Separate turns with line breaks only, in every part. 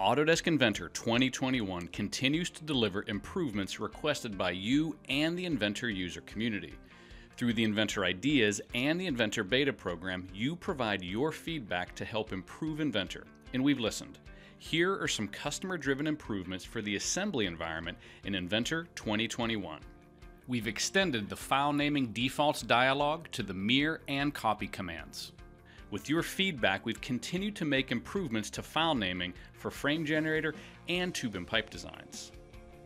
Autodesk Inventor 2021 continues to deliver improvements requested by you and the Inventor user community. Through the Inventor Ideas and the Inventor Beta program, you provide your feedback to help improve Inventor, and we've listened. Here are some customer driven improvements for the assembly environment in Inventor 2021. We've extended the file naming defaults dialog to the mirror and copy commands. With your feedback, we've continued to make improvements to file naming for frame generator and tube and pipe designs.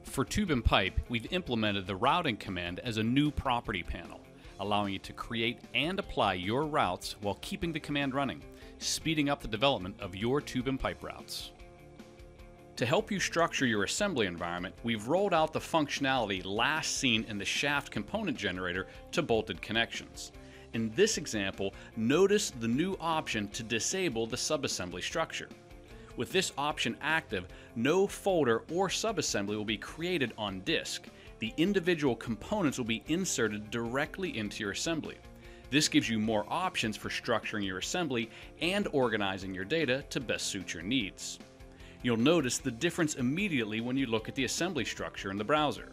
For tube and pipe, we've implemented the routing command as a new property panel, allowing you to create and apply your routes while keeping the command running, speeding up the development of your tube and pipe routes. To help you structure your assembly environment, we've rolled out the functionality last seen in the shaft component generator to bolted connections. In this example, notice the new option to disable the subassembly structure. With this option active, no folder or subassembly will be created on disk. The individual components will be inserted directly into your assembly. This gives you more options for structuring your assembly and organizing your data to best suit your needs. You'll notice the difference immediately when you look at the assembly structure in the browser.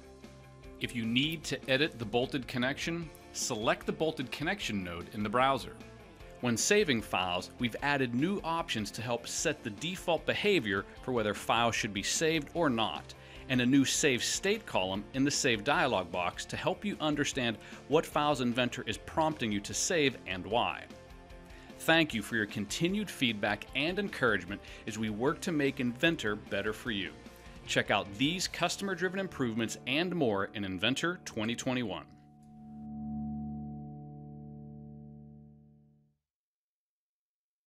If you need to edit the bolted connection, select the bolted connection node in the browser. When saving files, we've added new options to help set the default behavior for whether files should be saved or not, and a new Save State column in the Save dialog box to help you understand what files Inventor is prompting you to save and why. Thank you for your continued feedback and encouragement as we work to make Inventor better for you. Check out these customer driven improvements and more in Inventor 2021.